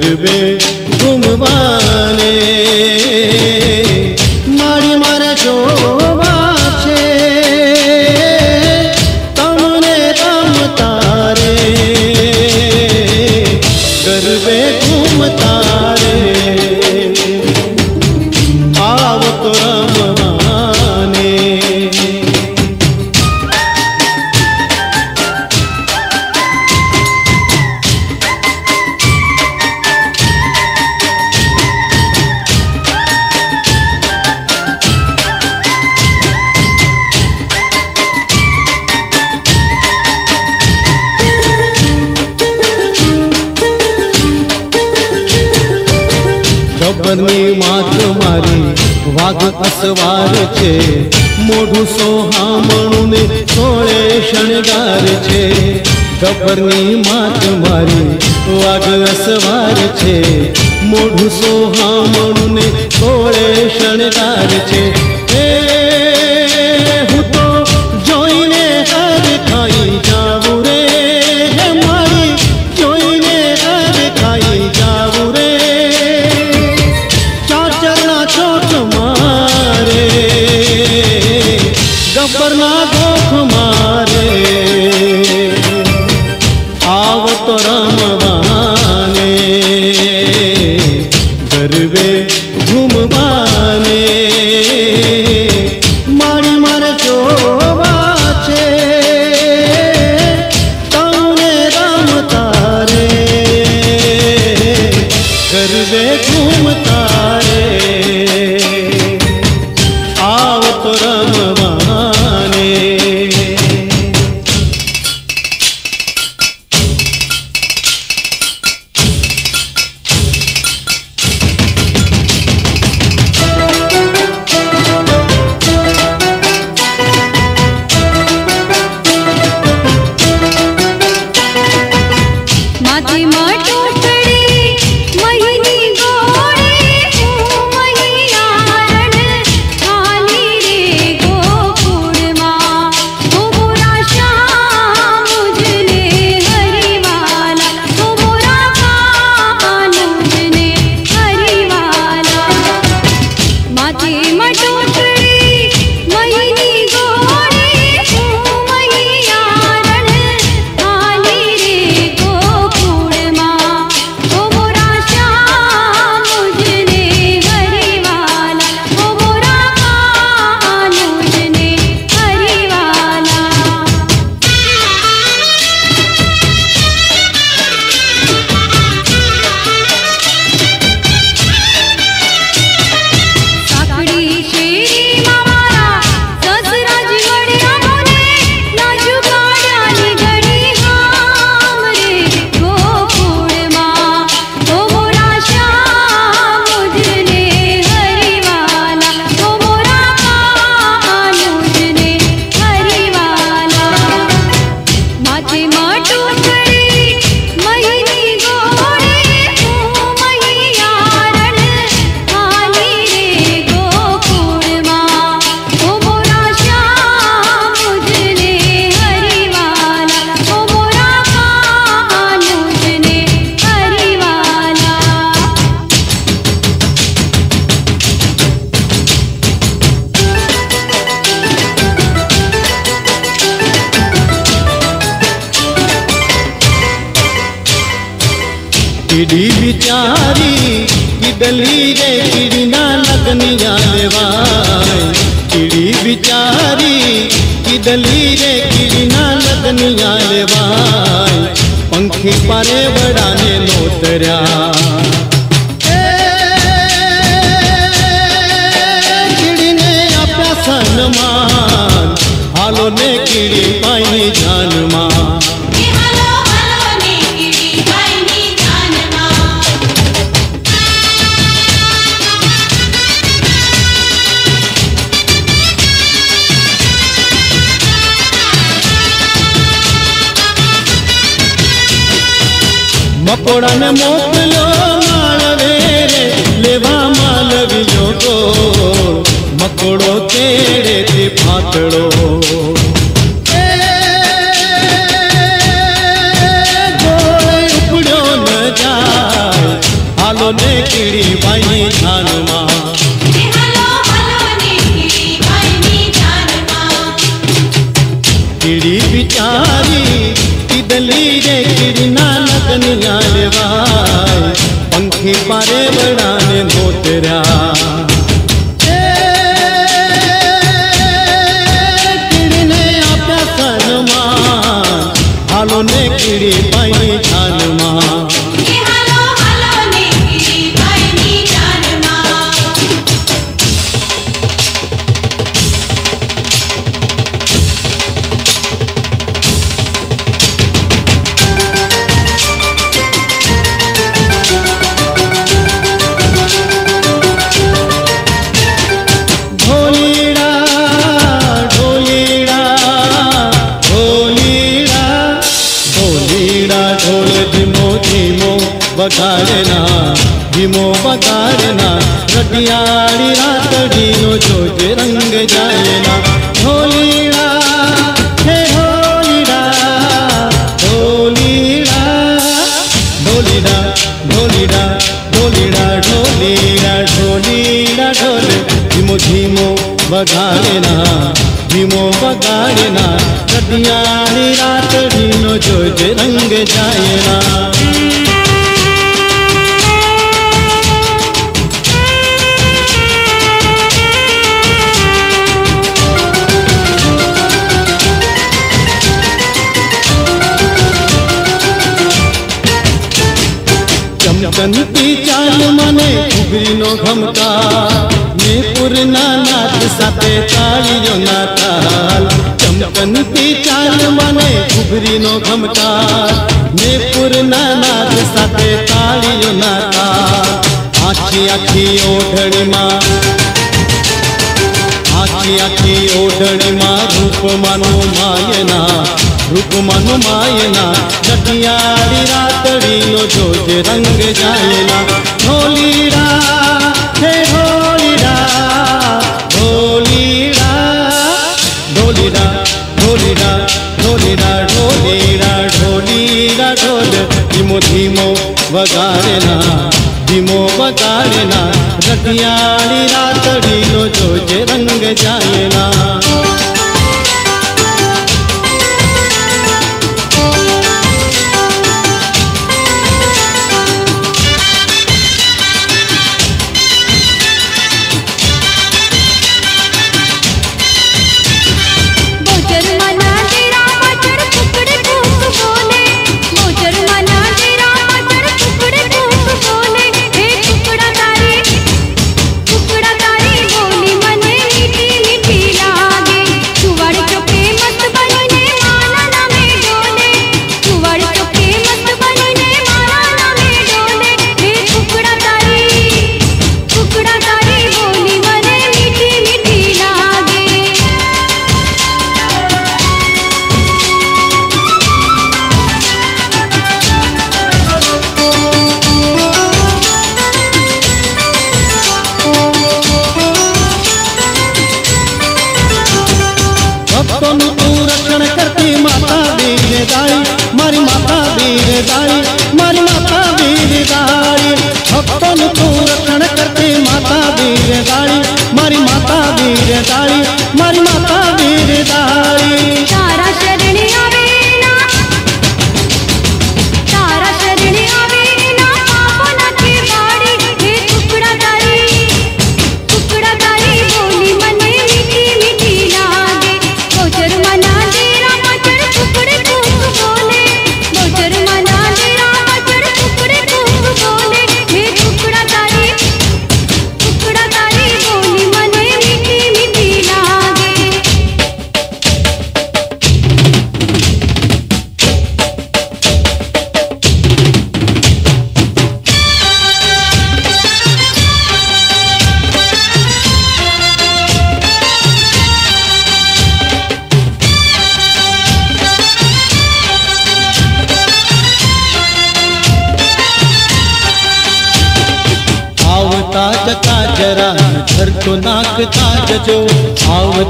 दरबे गुमवाने चिड़ी बिचारी, की डली रे चिड़ी ना लगनी आलेवाई चिड़ी बिचारी, की डली रे चिड़ी ना लगनी आलेवाई पंखी पारे बड़ा ने नोतरा सन्मान, हालो ने कीड़ी पाई जान मान। ओड़ा में मोप लो मालवेरे लेवा मालवी जोगो मकोड़ो तेरे ते पातड़ो my दुनिया चमकार निपुर नाद आखी आखी मा। रूप मनु मायना। रूप मनु मायना। जटियाड़ी रंग जाए। पता लेना रतिया।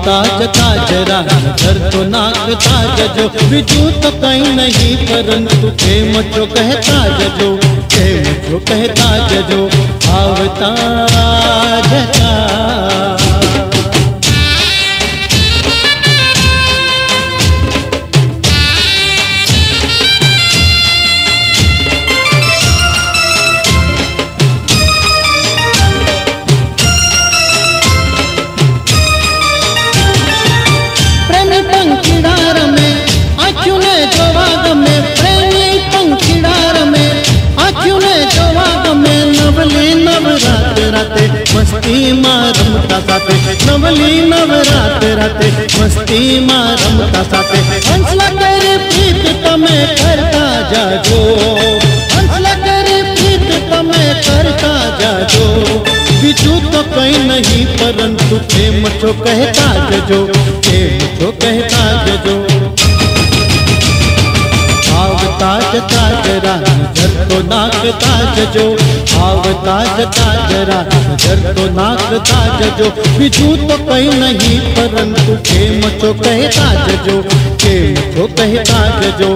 ताज ताज नज़र तो नाक ताज जो विजू तो कहीं नहीं, परंतु प्रेम जो कहता जो प्रेम जो कहता मुझको कहता जो के मुझको कहता जो ताज ताज रान जर तो नाक ताज जो आव ताज ताज रान जर तो नाक ताज जो विजू तो कहीं नहीं, परंतु खेम चो कहे ताज जो खेम चो कहे ताज जो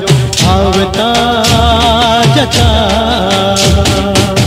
आव ताज ताज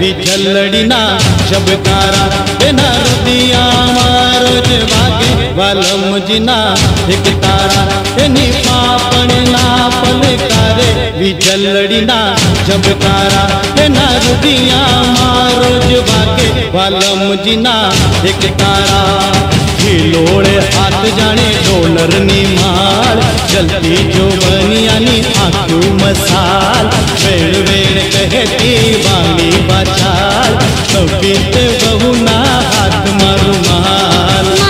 વિછલડીના શબકારા એના હૃદયામાં રોજ વાગે વાલમજીના એક તારા એની પાપણના પલકારે વિછલડીના શબકારા એના હૃદયામાં રોજ વાગે વાલમજીના એક તારા ખિલોળે હાથ જાણે ડોલરની માળ જલતી જોવનિયાની આખું મસાલ વેળ વેળ કહેતી વાલી બાચાલ સવિત બહુના હાથમાં રૂમાલ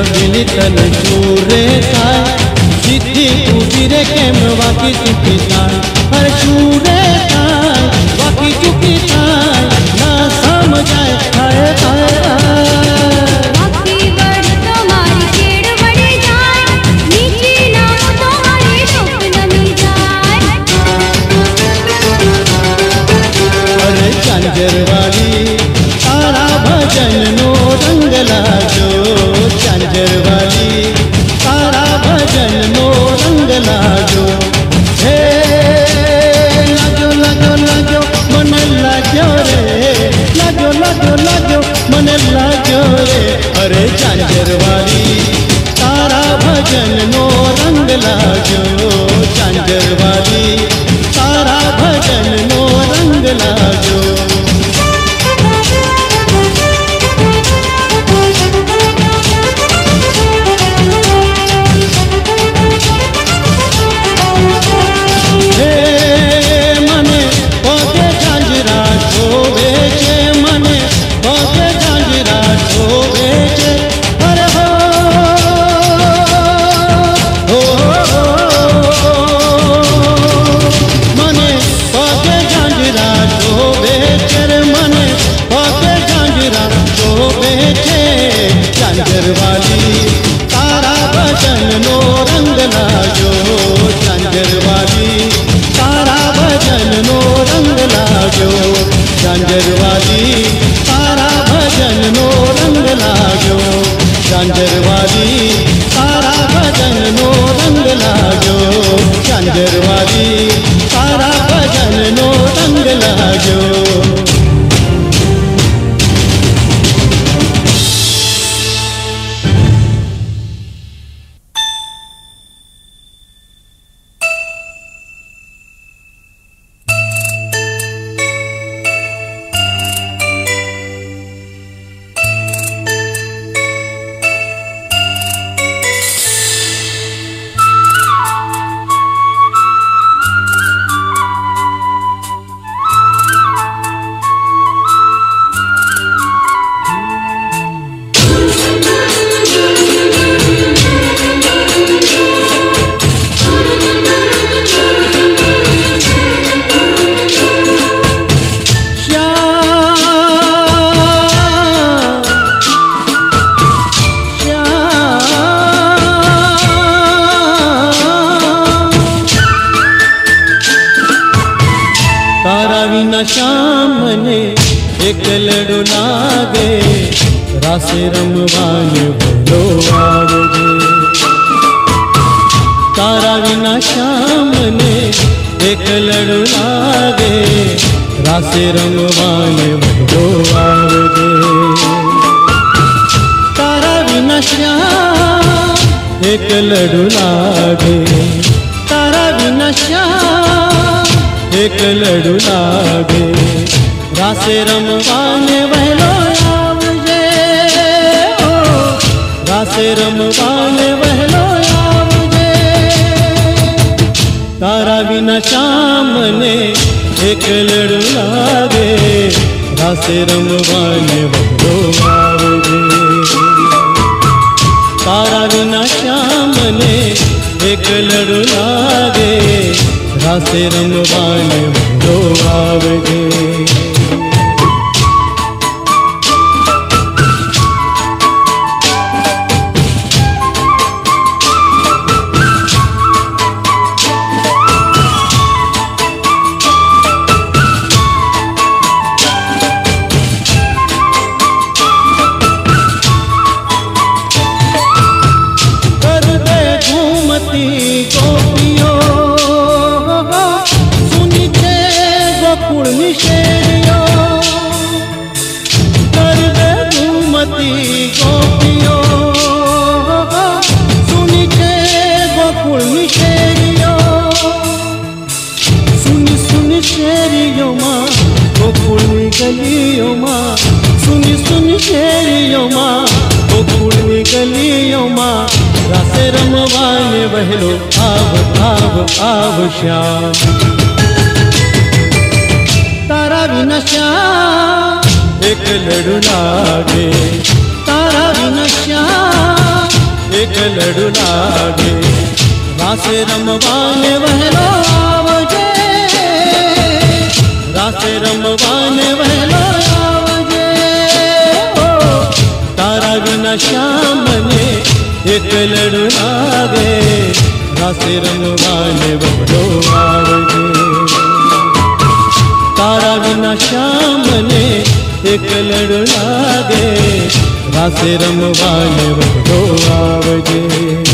विलितन चूरे ताय सिद्धि उदिरे केम, वाकी चुकी ताय हर चूरे ताय वाकी चुकी ताय ना समझाए हाय हाय हाय। લાજો હે મને લાજો રે. લાજો લાજો મને લાજો અરે ચાંચરવાળી તારા ભજનનો રંગ લાજો लाग्यो झांझरवाली तारा भजन नो रंग लाग्यो झांझरवाली तारा भजन नो रंग लाग्यो झांझरवाली तारा भजन नो रंग लाग्यो से रमवाने वक्तो आवजे तारा गुना श्याम ने एक लड़ू लागे रासे रमवाने वक्तो आवजे से वाले वो आवजे।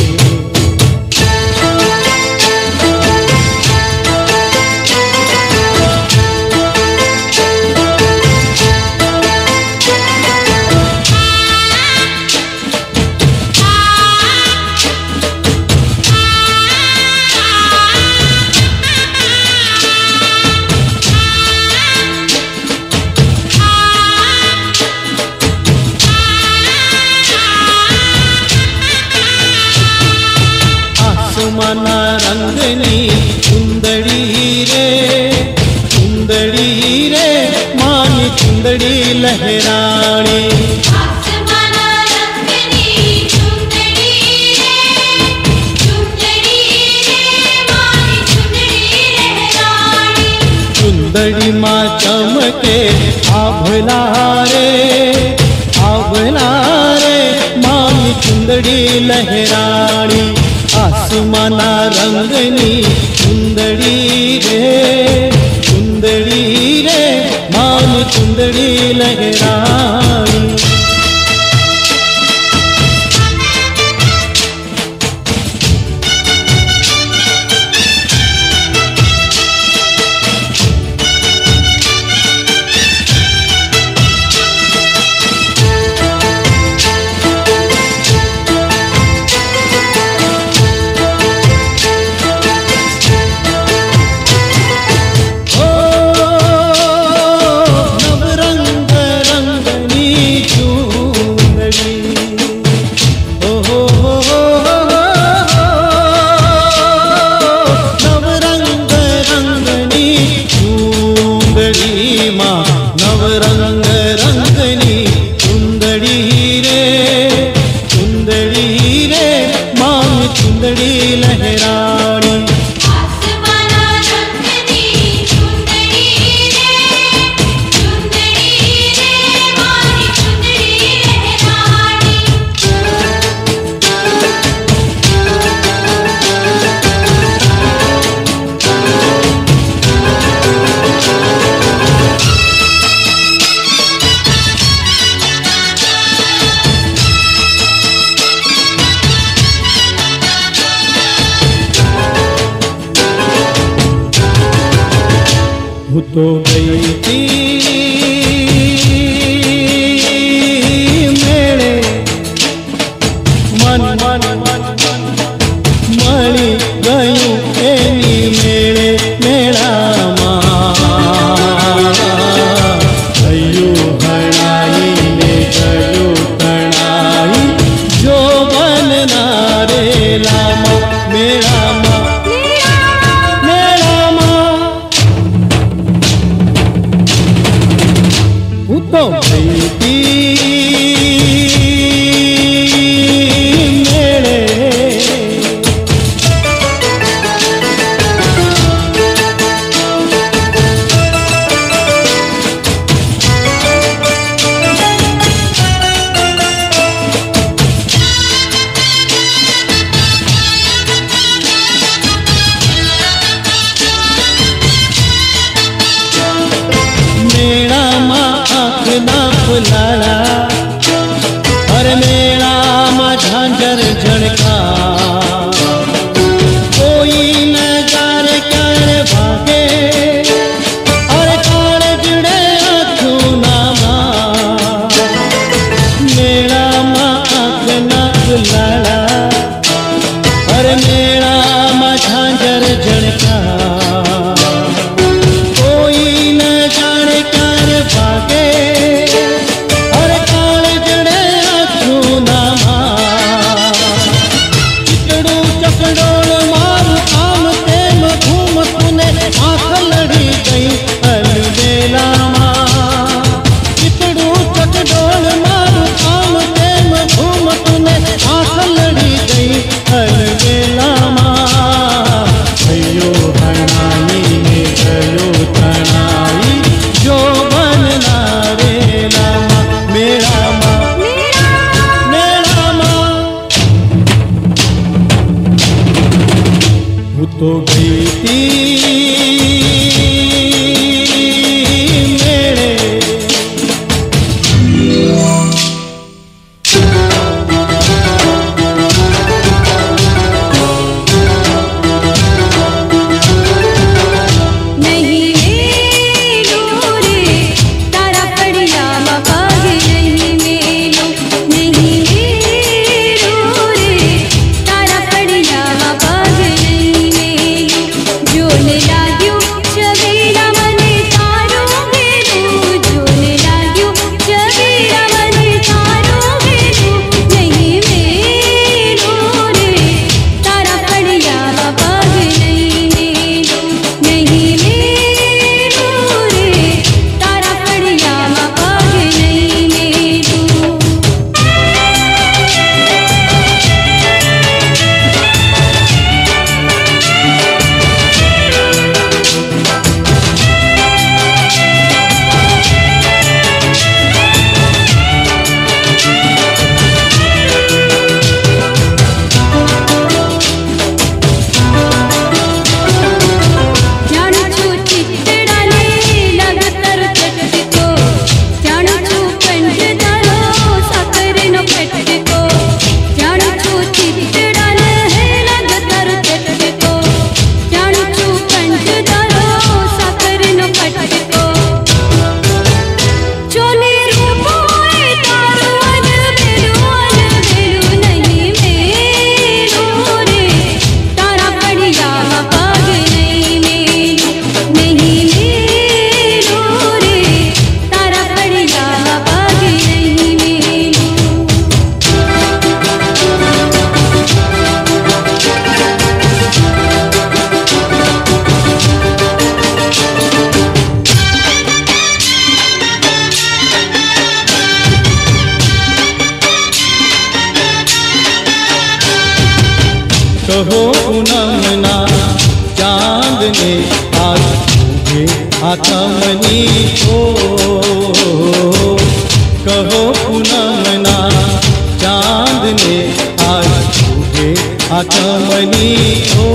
आकमनी हो,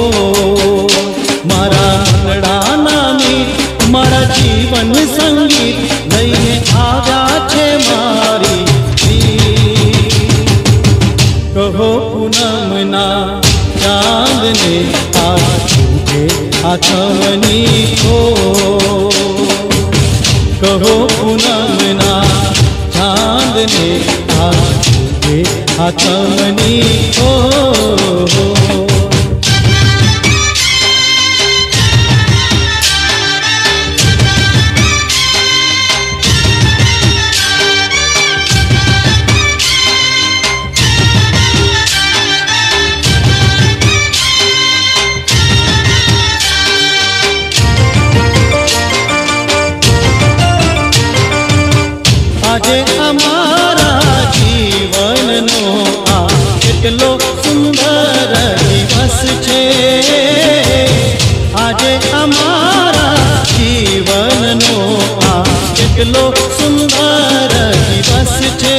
मारा लड़ा नामी मारा जीवन संगीत नहीं है आगा छे मारी कहो पूनम ना चाँद ने आगे आकमनी हो। कहो पूनम ना चाँद ने आगे हातानी हो ओ, ओ કેટલો સુંદર દિવસ છે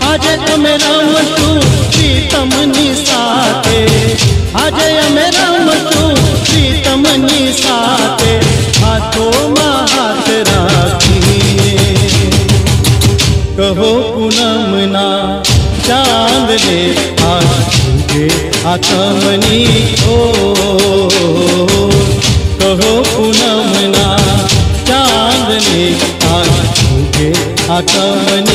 આજે અમે રમતું પ્રીતમની સાથે આજે અમે રમતું પ્રીતમની સાથે હાથોમાં હાથ રાખીએ કહો પૂનમના ચાંદને આજ તુજે આત્મની ઓ કહો પૂનમના તુજે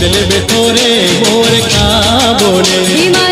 बे तोरे का बोले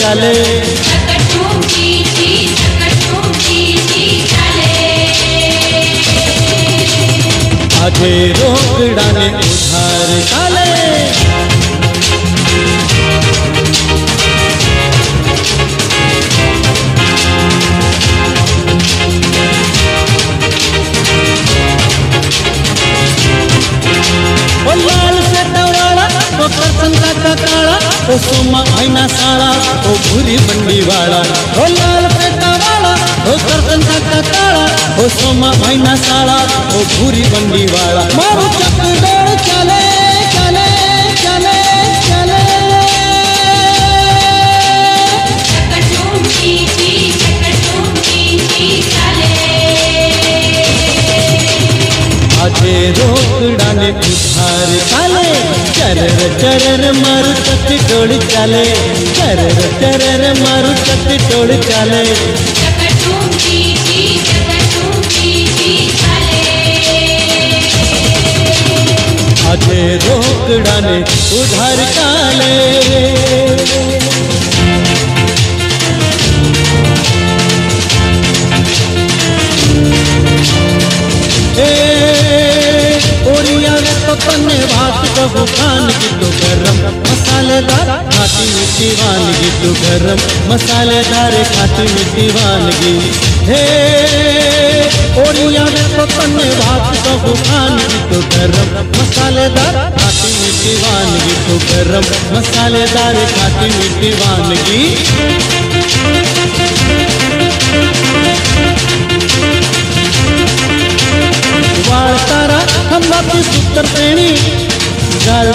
चले। आखे रोकड़ा चले गरम मसालेदार खाती में दीवानगी हे ओरिया में तो पकन भात सब खानगी तो गरम मसालेदार खाती में दीवानगी तो गरम मसालेदार खाती में दीवानगी वार्तारा हम अपनी सुतर पेणी गाल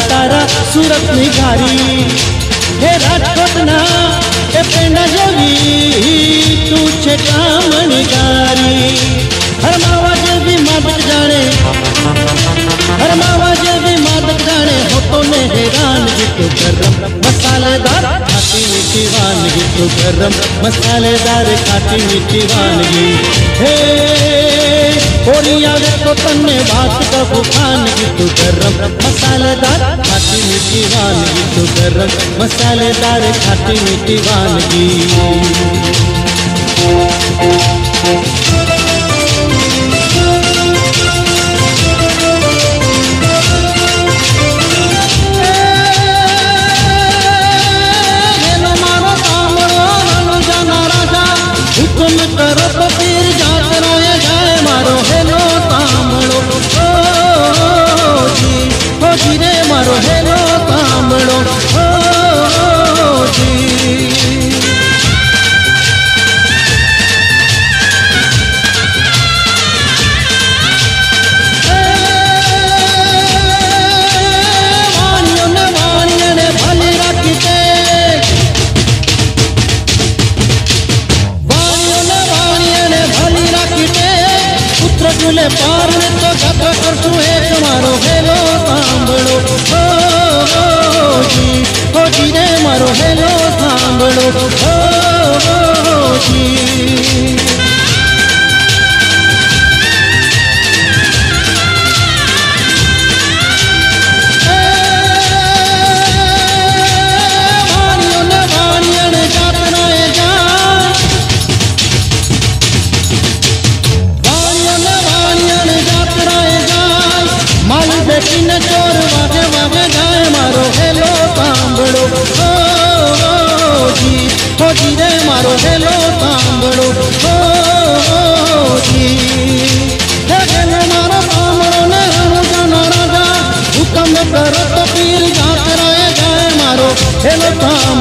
सूरत निघारी। હે રાજકોટના એ પેંડા જેવી તું છે કામણી ગારી હરમાવા જેવી માદક જાણે હરમાવા જેવી માદક જાણે હોતો ને હેરાન ગીતો ગરમ મસાલેદાર खाटी मीठी वानगी तू तो गरम मसालेदार खाटी मीठी वानगी हे होलिया तो तन्ने भात का खानगी, तू गरम मसालेदार खाटी मीठी वानगी तू तो गरम मसालेदार खाटी मीठी वानगी હુકમ કરો પીર જાતનો એ ગાય મારો હેલો સાંભળો ઓ રે મારો હે அவளோ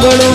Angolo